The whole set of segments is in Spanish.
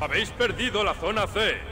Habéis perdido la zona C.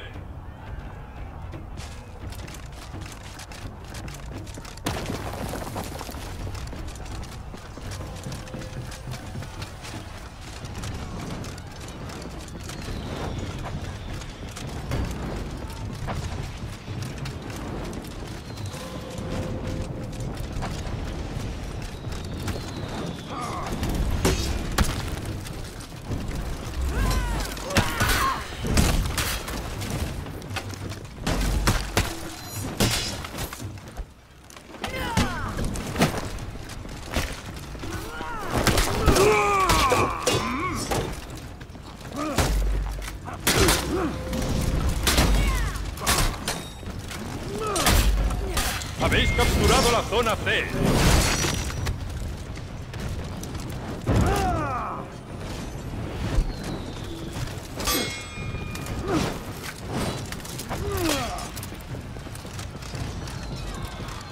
zona C.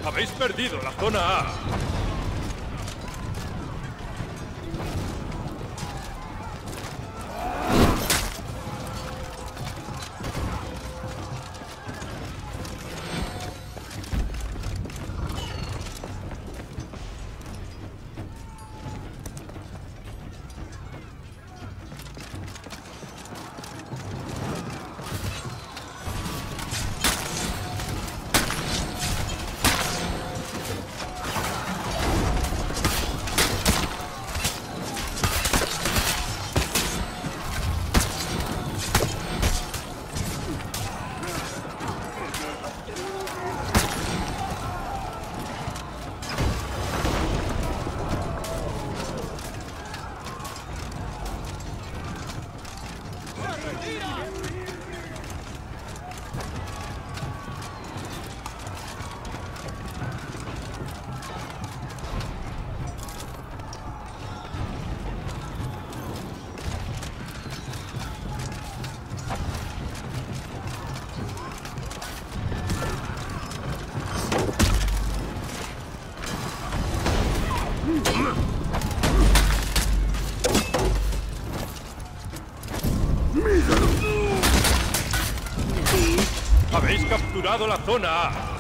Habéis perdido la zona A. la zona.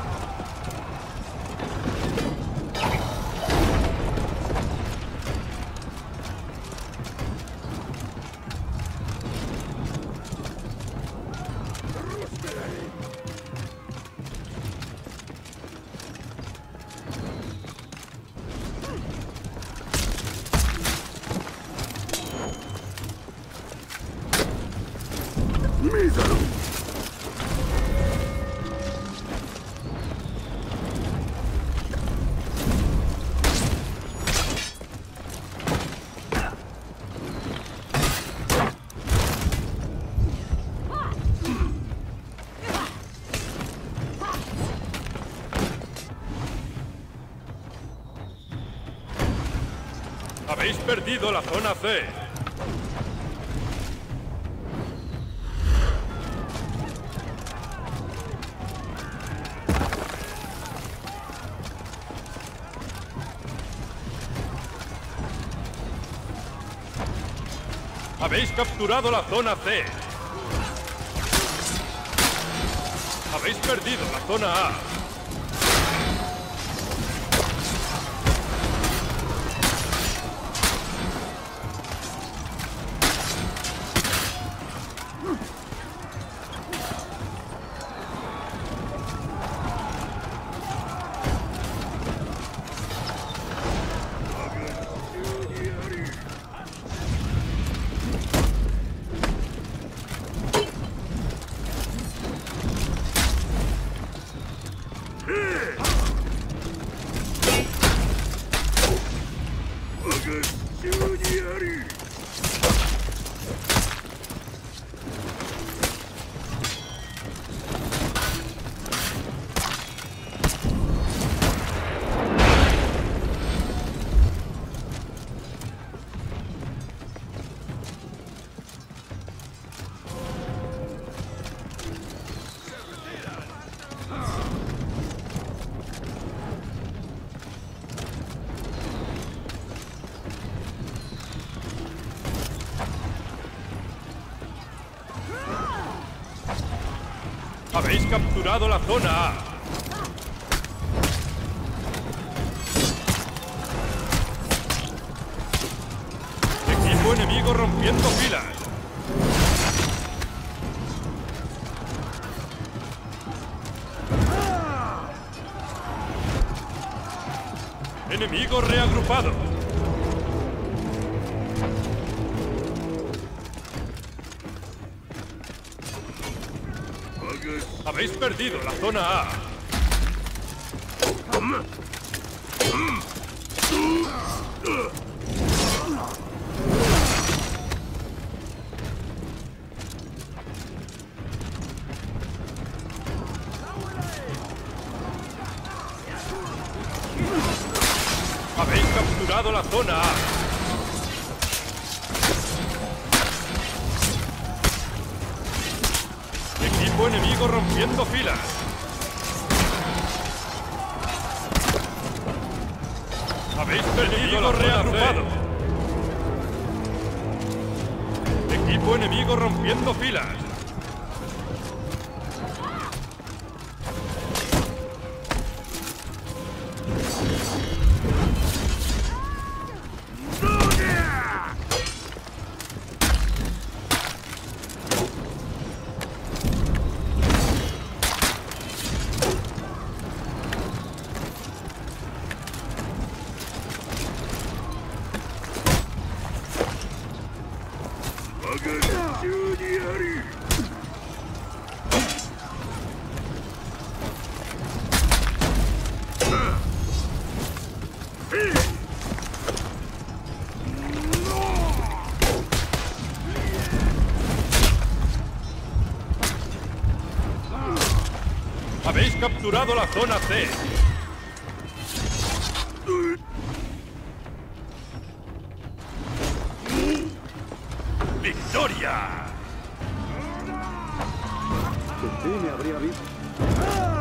Habéis perdido la zona C. Habéis capturado la zona C. Habéis perdido la zona A. capturado la zona A. Equipo enemigo rompiendo filas. Enemigo reagrupado. Habéis perdido la zona A. Habéis capturado la zona A. Equipo enemigo rompiendo filas. Habéis perdido la reagrupado. Equipo enemigo rompiendo filas. Habéis capturado la zona C. ¡Victoria! Sí, me habría visto.